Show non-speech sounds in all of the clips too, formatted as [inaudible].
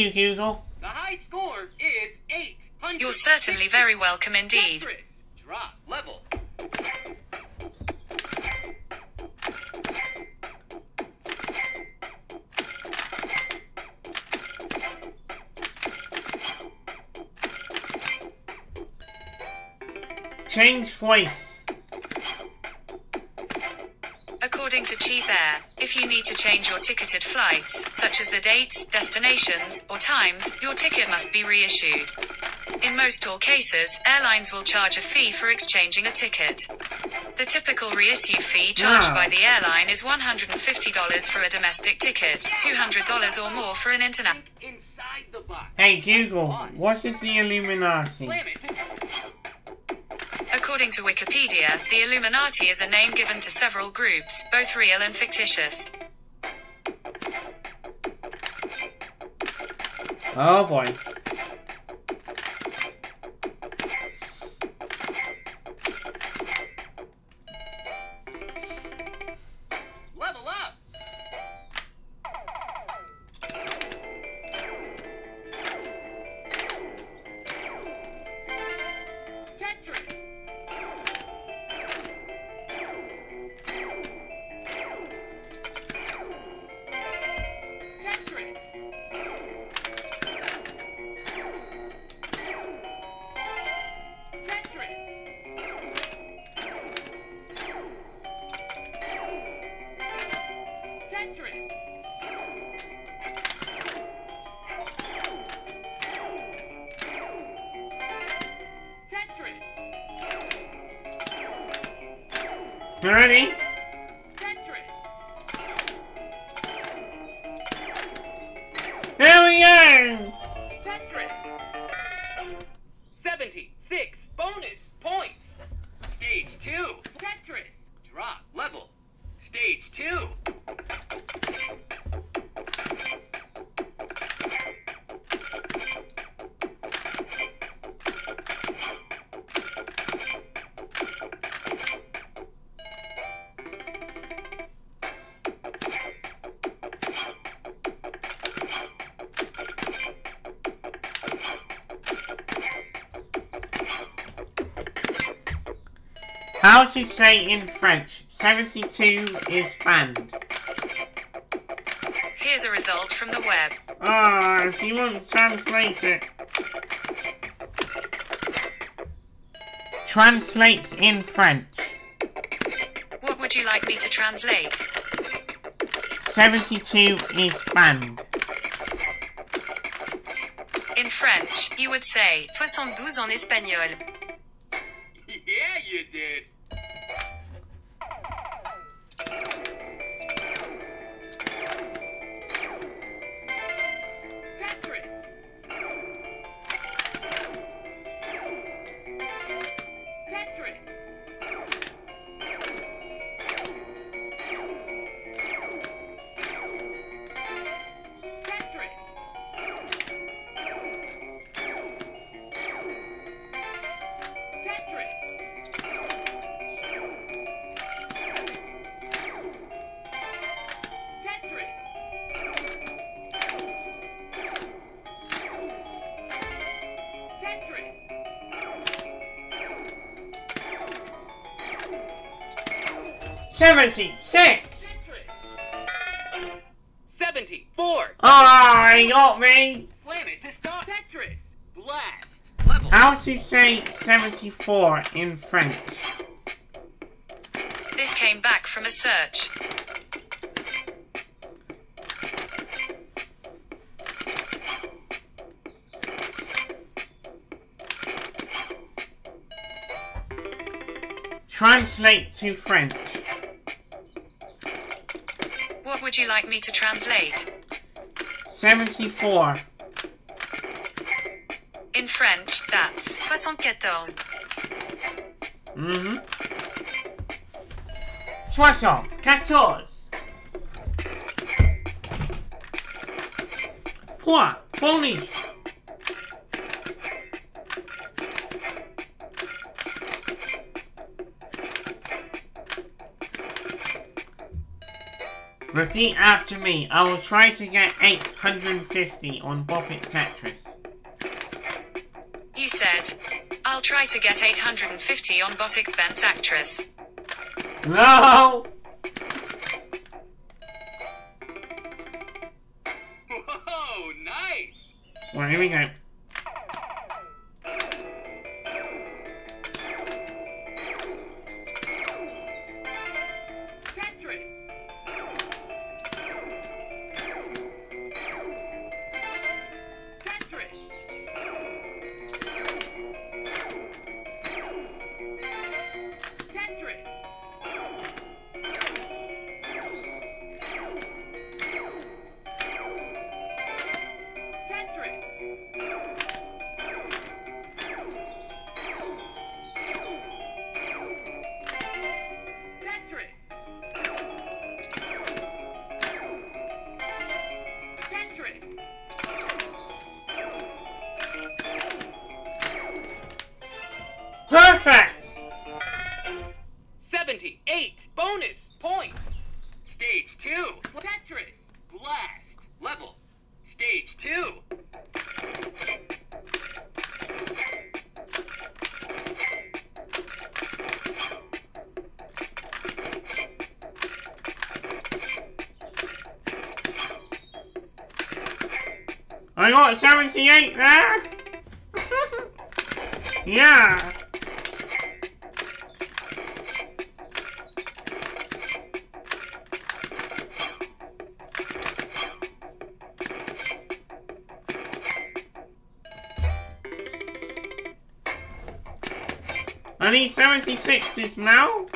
you, Google. The high score is 800. You're certainly very welcome indeed. Tetris. Drop level. Change voice. Cheap Air, if you need to change your ticketed flights, such as the dates, destinations, or times, your ticket must be reissued. In most all cases, airlines will charge a fee for exchanging a ticket. The typical reissue fee charged Wow. by the airline is $150 for a domestic ticket, $200 or more for an international. Think inside. Hey, Google, what is the Illuminati? According to Wikipedia, the Illuminati is a name given to several groups, both real and fictitious. Oh boy. You How to say in French, 72 is banned. Here's a result from the web. Ah, she won't translate it. Translate in French. What would you like me to translate? 72 is banned. In French, you would say 72 en espagnol. Did. 76! 74! Ah, you got me! Tetris! Blast! Level. How he say 74 in French? This came back from a search. Translate to French. What would you like me to translate? 74. In French, that's 74. Mm-hmm. Soixante, quatorze. Point, pony. Repeat after me. I will try to get 850 on Bop It Tetris. You said, I'll try to get 850 on bot expense actress. No! Whoa, nice! Well, here we go. Bonus points! Stage 2 Tetris Blast Level Stage 2 I got 78 there! [laughs] yeah! I need 76s now?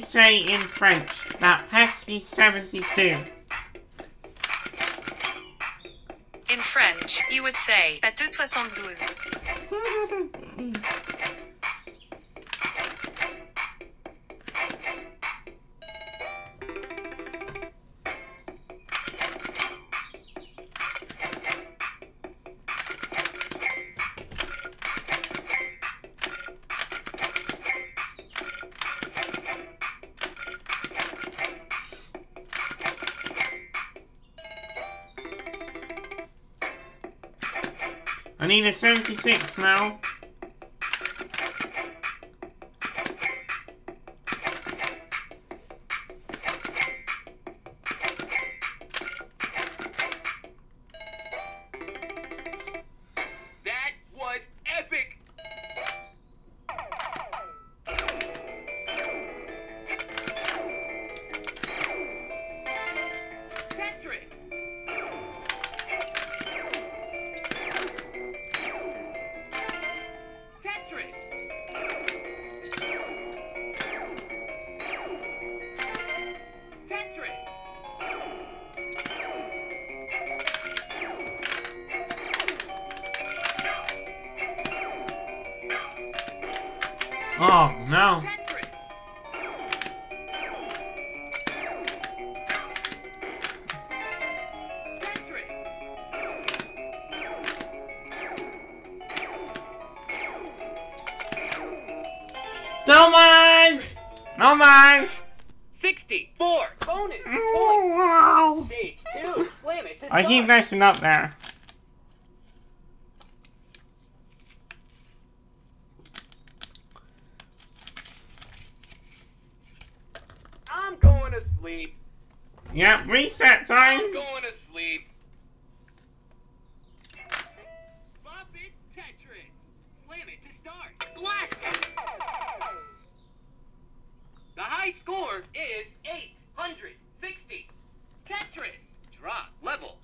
Say in French that pesky 72? In French, you would say, Bateau [laughs] 72. 36 now. I keep messing up there. I'm going to sleep. Yep, reset time. I'm going to sleep. Bop It Tetris. Slam it to start. Blast it. The high score is 860. Tetris. Drop level.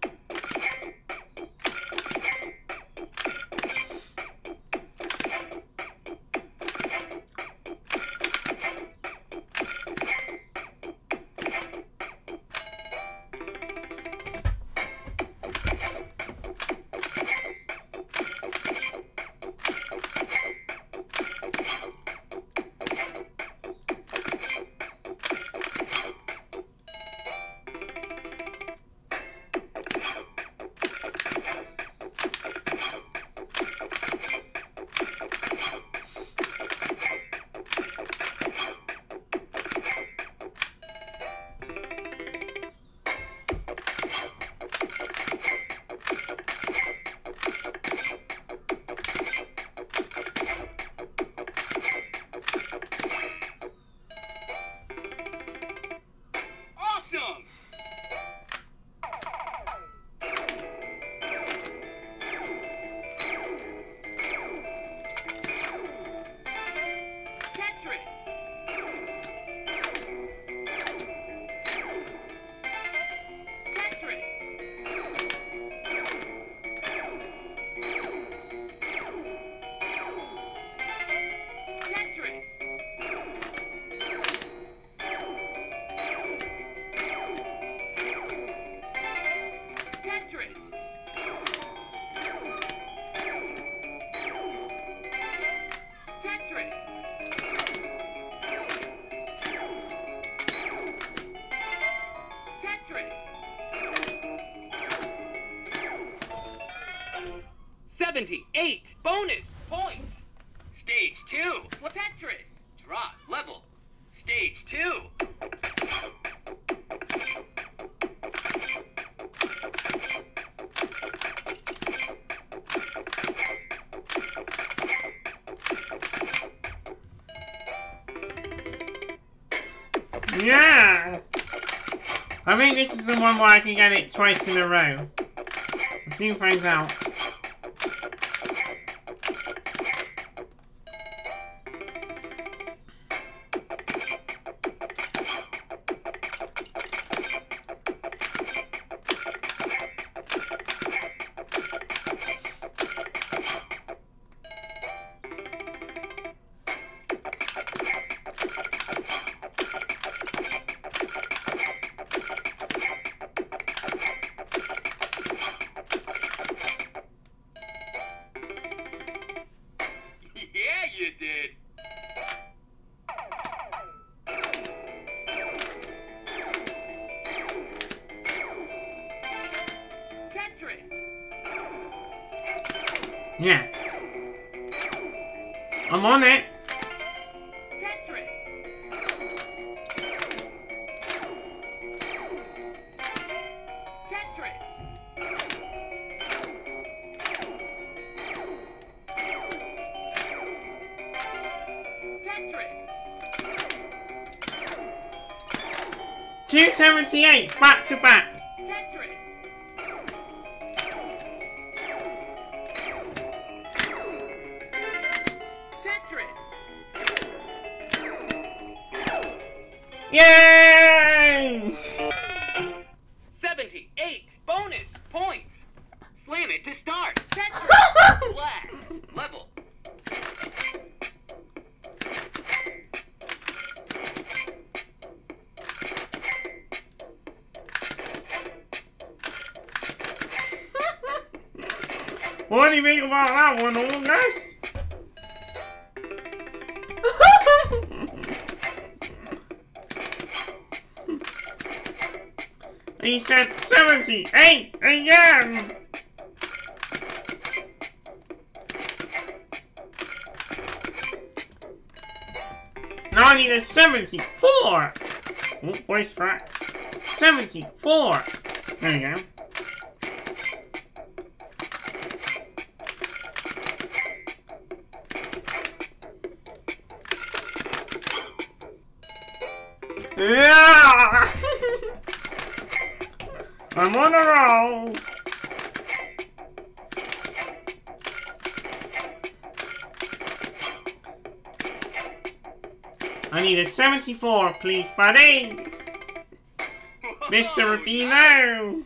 Yeah! I think this is the one where I can get it twice in a row. Let's see who out. Yeah. I'm on it. Tetris. 278 back to back. What do you thing about that one, all guys. [laughs] He said 78 again! Now I need a 74! Oh, voice crack. 74! There you go. I'm on a roll! I need a 74, please, buddy! Mr. Rubino!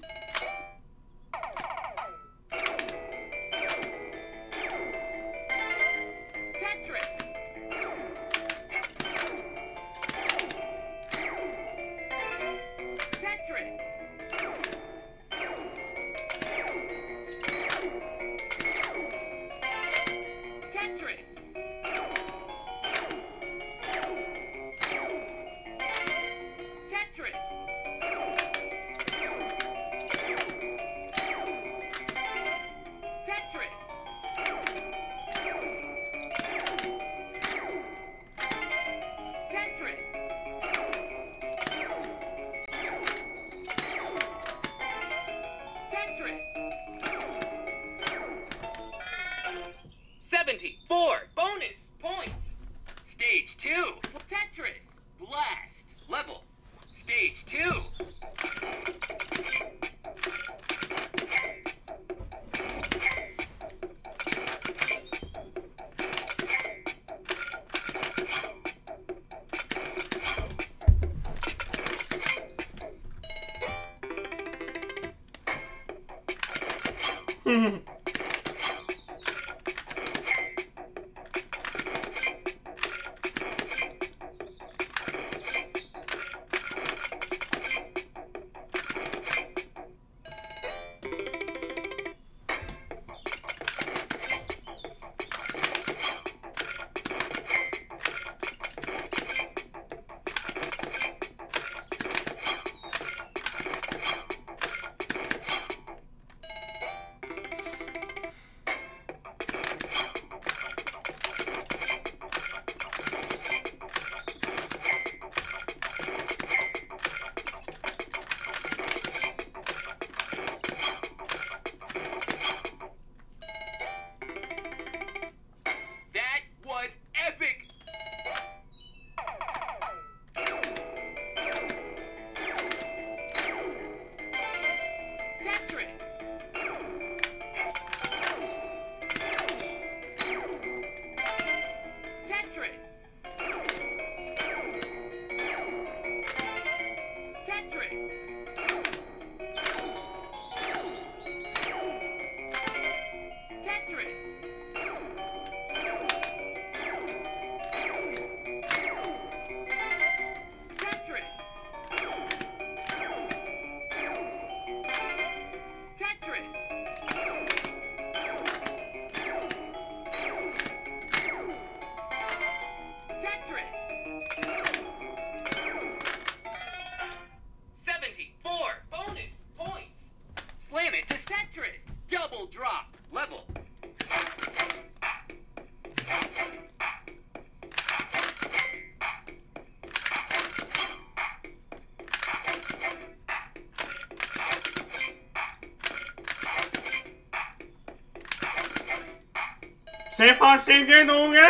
先輩宣言の応援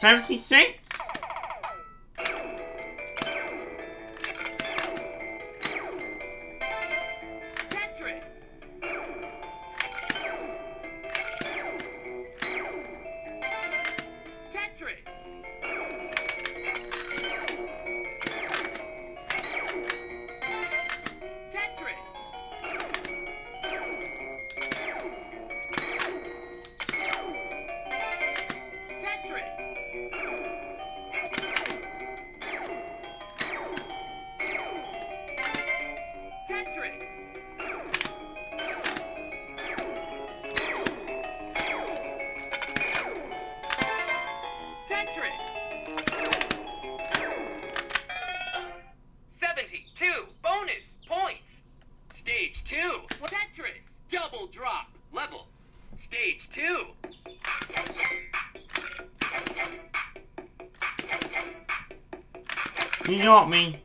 76? Got me.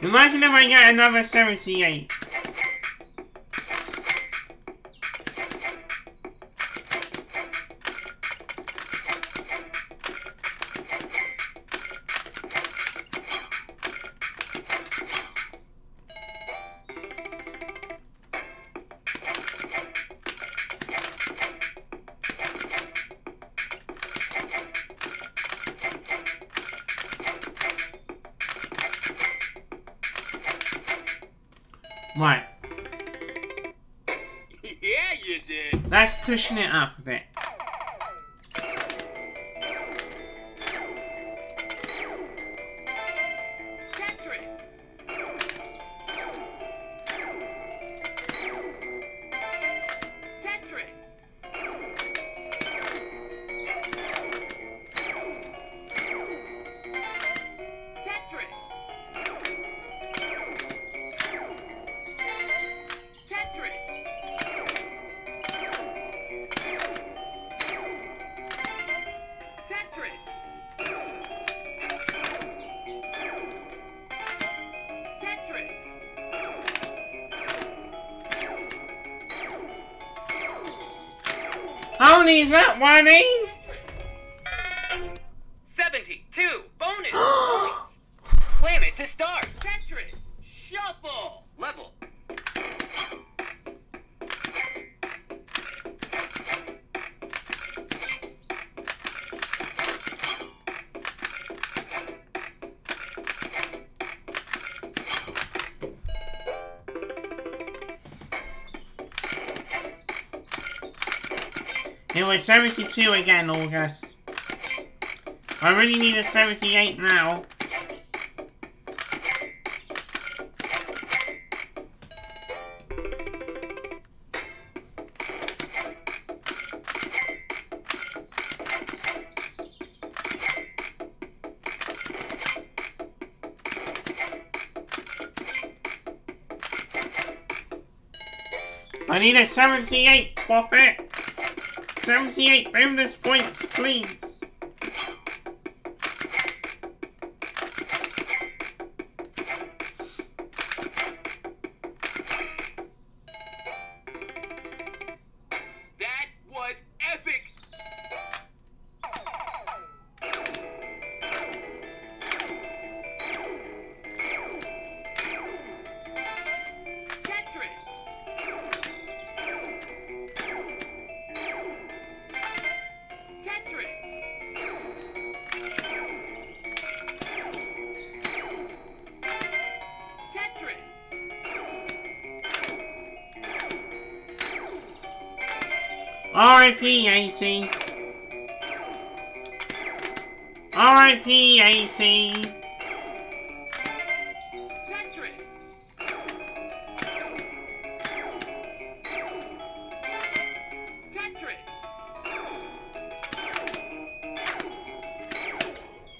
Imagine if I get another 78. Cushion it up a bit. Many is that, Waddy? It was 72 again, August. I really need a 78 now. I need a 78, Pop it! 78 bonus points, please. R.I.P. AC. R.I.P. AC.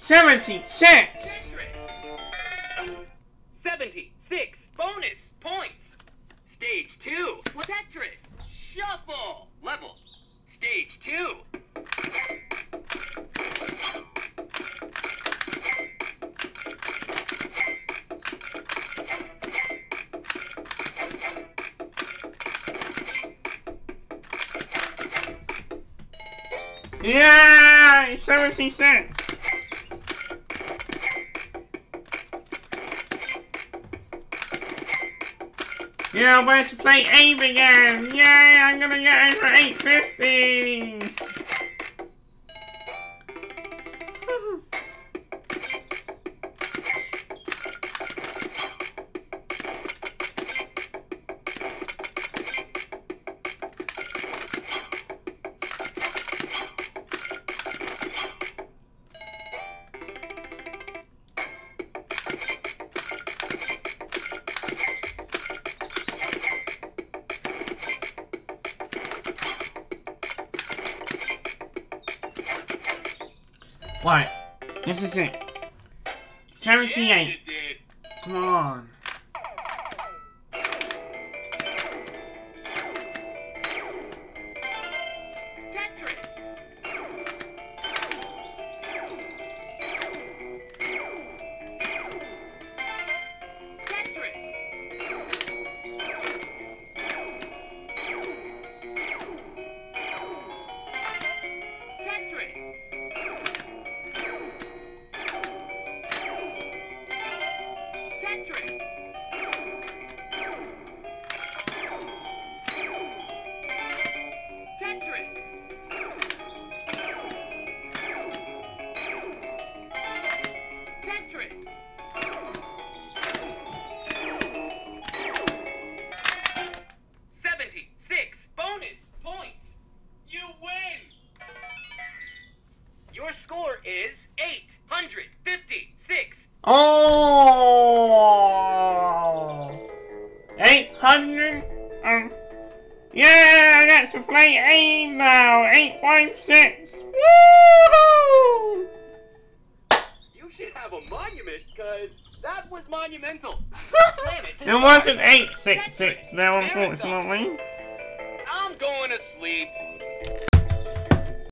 Tetris. embarrassing cents. Yeah, about to play 8 again. Yay, I'm gonna get over 850. Alright, This is it. 78. Come on.